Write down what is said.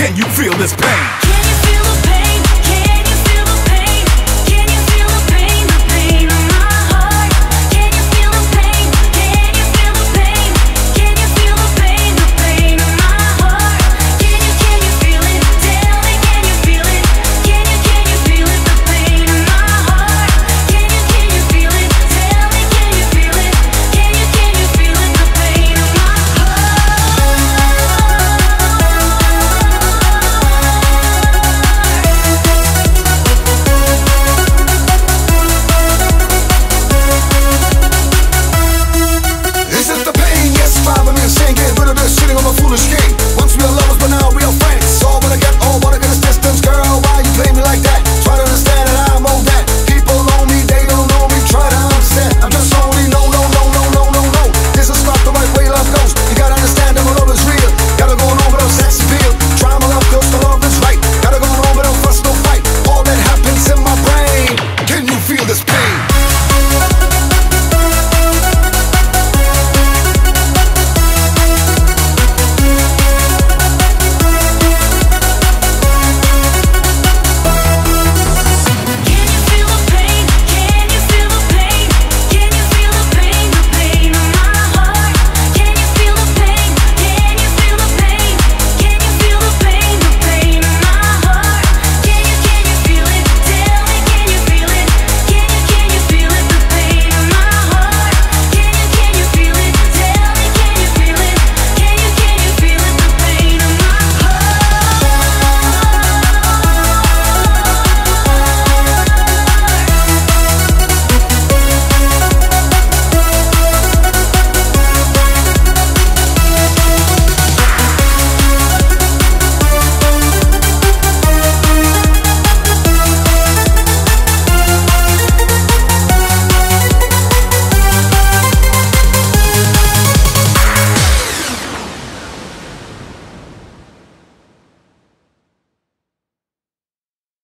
Can you feel this pain? foolish